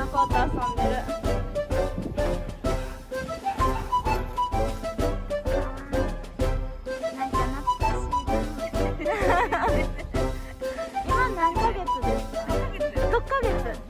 の子遊んでる。なか。何ヶ月ですか？六ヶ月。